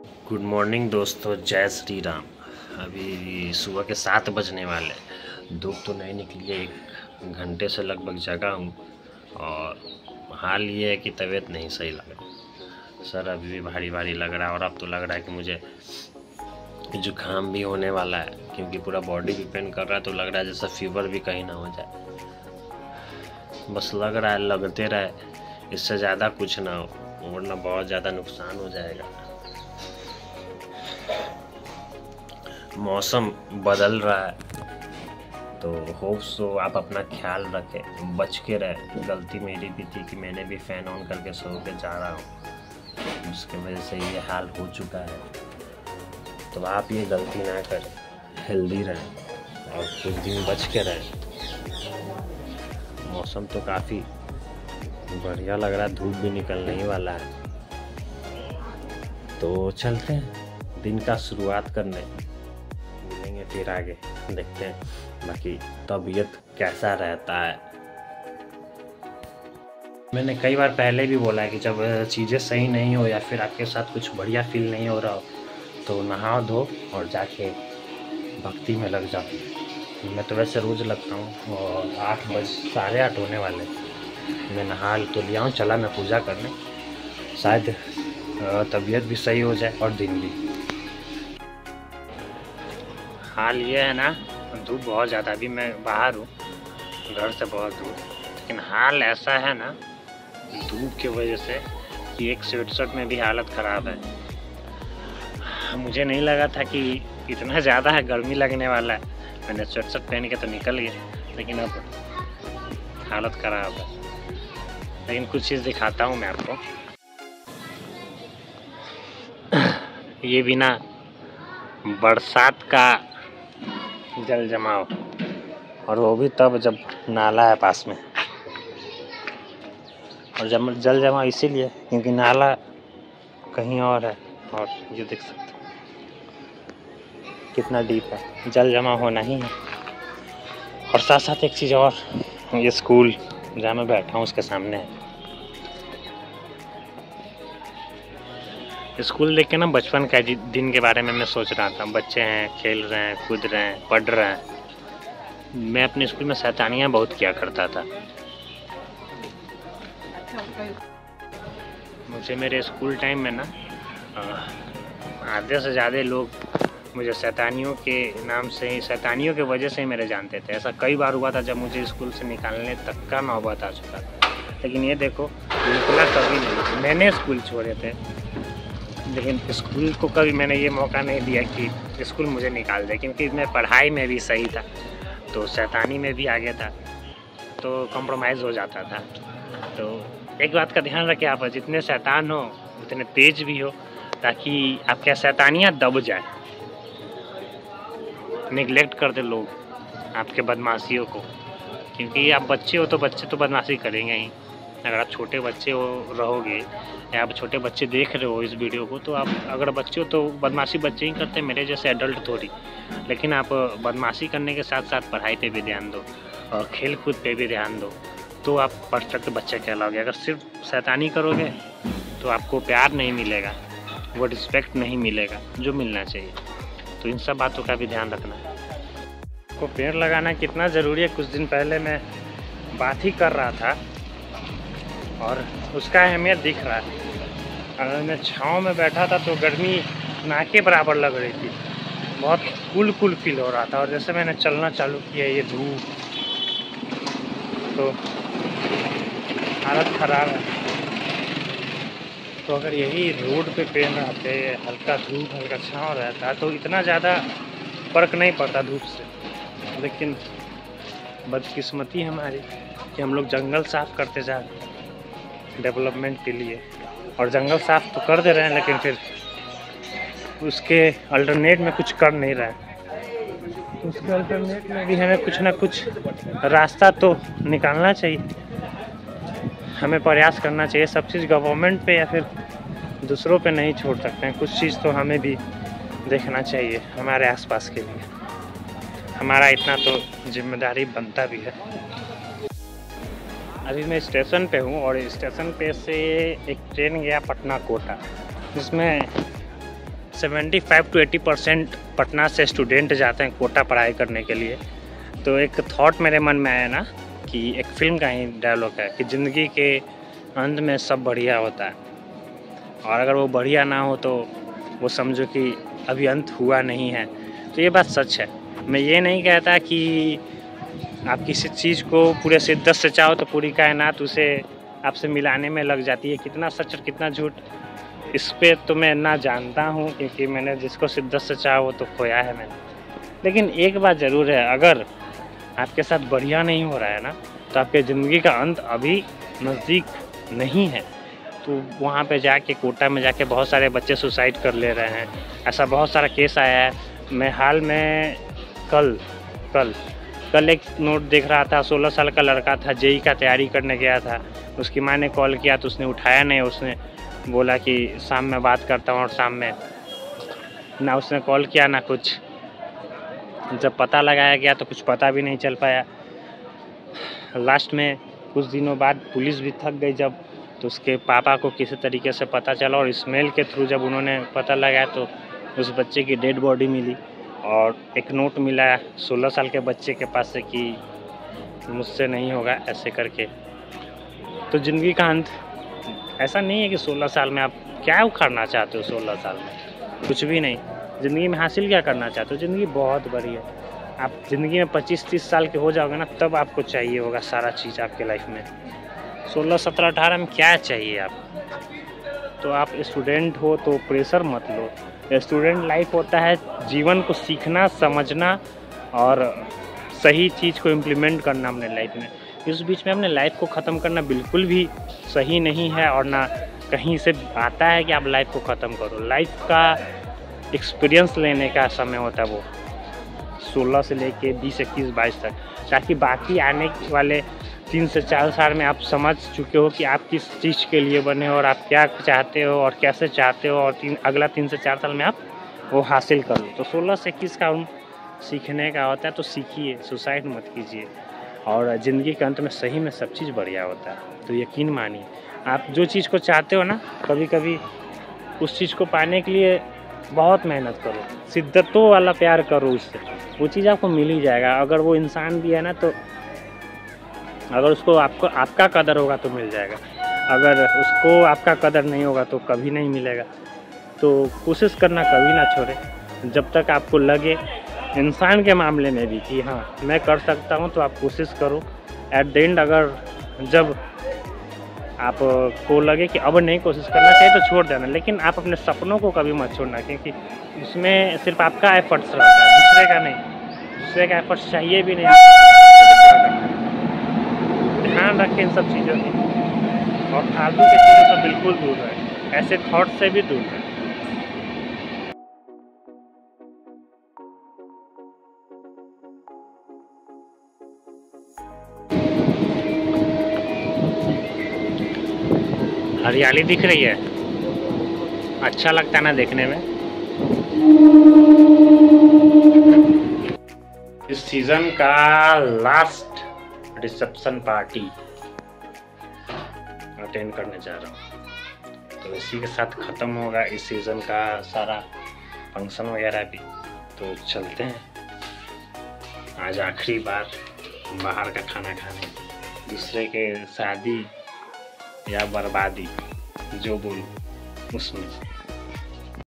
Good morning दोस्तों, जय श्री राम। अभी सुबह के सात बजने वाले धूप तो नहीं निकली है, एक घंटे से लगभग जगा हूँ। और हाल ये है कि तबीयत नहीं सही लग रहा। सर, अभी भी भारी भारी लग रहा है और अब तो लग रहा है कि मुझे जुकाम भी होने वाला है, क्योंकि पूरा बॉडी भी पेन कर रहा है तो लग रहा है जैसा फीवर भी कहीं ना हो जाए। बस लग रहा है, लगते रहे। इससे ज़्यादा कुछ ना हो, वरना बहुत ज़्यादा नुकसान हो जाएगा। मौसम बदल रहा है तो होप सो आप अपना ख्याल रखें। बच के रहे। गलती मेरी भी थी कि मैंने भी फ़ैन ऑन करके सो के जा रहा हूँ। उसके वजह से ये हाल हो चुका है। तो आप ये गलती ना करें। हेल्दी रहें और कुछ दिन बच के रहें। मौसम तो काफ़ी बढ़िया लग रहा है। धूप भी निकलने ही वाला है। तो चलते हैं। दिन का शुरुआत करने। मिलेंगे फिर आगे देखते हैं, बाकी तबीयत कैसा रहता है। मैंने कई बार पहले भी बोला है कि जब चीज़ें सही नहीं हो या फिर आपके साथ कुछ बढ़िया फील नहीं हो रहा हो तो नहा धो और जाके भक्ति में लग जाओ। मैं तो वैसे रोज़ लगता हूँ, और आठ बज, साढ़े आठ होने वाले मैं नहा तो लिया हूँ, चला मैं पूजा करने। शायद तबीयत भी सही हो जाए और दिन भी। हाल ये है ना धूप बहुत ज़्यादा अभी मैं बाहर हूँ, घर से बहुत दूर। लेकिन हाल ऐसा है ना, धूप की वजह से कि एक स्वेट शर्ट में भी हालत ख़राब है। मुझे नहीं लगा था कि इतना ज़्यादा है, गर्मी लगने वाला है। मैंने स्वेट शर्ट पहन के तो निकल गया, लेकिन अब हालत ख़राब है। लेकिन कुछ चीज़ दिखाता हूँ मैं आपको। ये बिना बरसात का जल जमाव और वो भी तब जब नाला है पास में। और जब जल जमाव इसीलिए क्योंकि नाला कहीं और है, और ये देख सकते कितना डीप है। जल जमा होना ही है। और साथ साथ एक चीज़ और, ये स्कूल जहाँ मैं बैठा हूँ उसके सामने। है स्कूल देख के ना बचपन का दिन के बारे में मैं सोच रहा था। बच्चे हैं, खेल रहे हैं, कूद रहे हैं, पढ़ रहे हैं। मैं अपने स्कूल में शैतानियाँ बहुत किया करता था। मुझे मेरे स्कूल टाइम में ना आधे से ज़्यादा लोग मुझे शैतानियों के नाम से ही, शैतानियों के वजह से ही मेरे जानते थे। ऐसा कई बार हुआ था जब मुझे स्कूल से निकालने तक का नौबत आ चुका था। लेकिन ये देखो निकला कभी नहीं। मैंने स्कूल छोड़े थे। लेकिन स्कूल को कभी मैंने ये मौका नहीं दिया कि स्कूल मुझे निकाल दे, क्योंकि मैं पढ़ाई में भी सही था तो शैतानी में भी आगे था तो कॉम्प्रोमाइज़ हो जाता था। तो एक बात का ध्यान रखें आप, जितने शैतान हो, उतने तेज भी हो, ताकि आपके शैतानियाँ दब जाए। निगलेक्ट कर दे लोग आपके बदमाशियों को, क्योंकि आप बच्चे हो तो बच्चे तो बदमाशी करेंगे ही। अगर आप छोटे बच्चे हो, रहोगे, या आप छोटे बच्चे देख रहे हो इस वीडियो को तो आप अगर बच्चे हो तो बदमाशी बच्चे ही करते हैं, मेरे जैसे एडल्ट थोड़ी। लेकिन आप बदमाशी करने के साथ साथ पढ़ाई पे भी ध्यान दो और खेल कूद पर भी ध्यान दो तो आप परफेक्ट बच्चे कहलाओगे। अगर सिर्फ़ शैतानी करोगे तो आपको प्यार नहीं मिलेगा, वो रिस्पेक्ट नहीं मिलेगा, जो मिलना चाहिए। तो इन सब बातों का भी ध्यान रखना। को पेड़ लगाना कितना ज़रूरी है? कुछ दिन पहले मैं बात ही कर रहा था। और उसका अहमियत दिख रहा है। अगर मैं छाँव में बैठा था तो गर्मी ना के बराबर लग रही थी। बहुत कुल कुल फील हो रहा था और जैसे मैंने चलना चालू किया ये धूप। तो हालत ख़राब है। तो अगर यही रोड पे पेड़ रहते, हल्का धूप, हल्का छाँव रहता तो इतना ज़्यादा फ़र्क नहीं पड़ता धूप से। लेकिन बदकिस्मती हमारी कि हम लोग जंगल साफ़ करते जा रहे हैं। डेवलपमेंट के लिए। और जंगल साफ़ तो कर दे रहे हैं, लेकिन फिर उसके अल्टरनेट में कुछ कर नहीं रहा। है तो उसके अल्टरनेट में भी हमें कुछ ना कुछ रास्ता तो निकालना चाहिए। हमें प्रयास करना चाहिए, सब चीज़ गवर्नमेंट पे या फिर दूसरों पे नहीं छोड़ सकते हैं। कुछ चीज़ तो हमें भी देखना चाहिए हमारे आसपास के लिए। हमारा इतना तो ज़िम्मेदारी बनता भी है। अभी मैं स्टेशन पे हूँ और स्टेशन पे से एक ट्रेन गया पटना कोटा, जिसमें 75 टू 80 परसेंट पटना से स्टूडेंट जाते हैं कोटा पढ़ाई करने के लिए। तो एक थॉट मेरे मन में आया ना कि एक फ़िल्म का ही डायलॉग है कि ज़िंदगी के अंत में सब बढ़िया होता है। और अगर वो बढ़िया ना हो तो वो समझो कि अभी अंत हुआ नहीं है। तो ये बात सच है। मैं ये नहीं कहता कि आप किसी चीज़ को पूरे शिद्दत से चाहो तो पूरी कायनात उसे आपसे मिलाने में लग जाती है। कितना सच और कितना झूठ, इस पर तो मैं ना जानता हूँ, क्योंकि मैंने जिसको शिद्दत से चाहा वो तो खोया है मैंने। लेकिन एक बात ज़रूर है, अगर आपके साथ बढ़िया नहीं हो रहा है ना तो आपके ज़िंदगी का अंत अभी नज़दीक नहीं है। तो वहाँ पे जाके, कोटा में जाके बहुत सारे बच्चे सुसाइड कर ले रहे हैं। ऐसा बहुत सारा केस आया है। मैं हाल में कल कल कल एक नोट देख रहा था, सोलह साल का लड़का था, जेई का तैयारी करने गया था। उसकी माँ ने कॉल किया तो उसने उठाया नहीं, उसने बोला कि शाम में बात करता हूँ और शाम में ना उसने कॉल किया, ना कुछ। जब पता लगाया गया तो कुछ पता भी नहीं चल पाया। लास्ट में कुछ दिनों बाद पुलिस भी थक गई जब तो उसके पापा को किसी तरीके से पता चला और स्मेल के थ्रू जब उन्होंने पता लगाया तो उस बच्चे की डेड बॉडी मिली। और एक नोट मिला सोलह साल के बच्चे के पास से कि मुझसे नहीं होगा ऐसे करके। तो ज़िंदगी का अंत। ऐसा नहीं है कि सोलह साल में आप क्या उखाड़ना चाहते हो सोलह साल में? कुछ भी नहीं। ज़िंदगी में हासिल क्या करना चाहते हो? ज़िंदगी बहुत बड़ी है। आप ज़िंदगी में पच्चीस तीस साल के हो जाओगे ना, तब आपको चाहिए होगा सारा चीज़ आपके लाइफ में। सोलह, सत्रह, अठारह में क्या चाहिए आप? तो आप स्टूडेंट हो तो प्रेशर मत लो। स्टूडेंट लाइफ होता है, जीवन को सीखना, समझना और सही चीज़ को इम्प्लीमेंट करना अपने लाइफ में। इस बीच में अपने लाइफ को ख़त्म करना बिल्कुल भी सही नहीं है और ना कहीं से आता है कि आप लाइफ को ख़त्म करो। लाइफ का एक्सपीरियंस लेने का समय होता है वो, सोलह से लेके बीस, इक्कीस, बाईस तक। ताकि बाकी आने वाले तीन से चार साल में आप समझ चुके हो कि आप किस चीज़ के लिए बने हो और आप क्या चाहते हो और कैसे चाहते हो और तीन, अगला तीन से चार साल में आप वो हासिल करो। तो सोलह से इक्कीस का सीखने का होता है तो सीखिए, सुसाइड मत कीजिए। और ज़िंदगी के अंत में सही में सब चीज़ बढ़िया होता है तो यकीन मानिए। आप जो चीज़ को चाहते हो ना कभी कभी उस चीज़ को पाने के लिए बहुत मेहनत करो, शिद्दतों वाला प्यार करो उससे, वो चीज़ आपको मिल ही जाएगा। अगर वो इंसान भी है ना तो अगर उसको आपको, आपका कदर होगा तो मिल जाएगा। अगर उसको आपका कदर नहीं होगा तो कभी नहीं मिलेगा। तो कोशिश करना कभी ना छोड़े। जब तक आपको लगे इंसान के मामले में भी कि हाँ मैं कर सकता हूँ तो आप कोशिश करो। एट द एंड अगर जब आप को लगे कि अब नहीं कोशिश करना चाहिए तो छोड़ देना। लेकिन आप अपने सपनों को कभी मत छोड़ना, क्योंकि उसमें सिर्फ़ आपका एफर्ट्स रहता है, दूसरे का नहीं। दूसरे का एफर्ट्स चाहिए भी नहीं। ध्यान रखें इन सब चीज़ों की। और फालतू की चीज़ों से बिल्कुल दूर रहें। ऐसे थॉट से भी दूर रहें। हरियाली दिख रही है। अच्छा लगता है ना देखने में। इस सीज़न का लास्ट रिसेप्शन पार्टी अटेंड करने जा रहा हूँ। तो इसी के साथ ख़त्म होगा इस सीज़न का सारा फ़ंक्शन वगैरह भी। तो चलते हैं। आज आखिरी बार बाहर का खाना खाने। दूसरे के शादी या बर्बादी, जो बोलो, उसमें।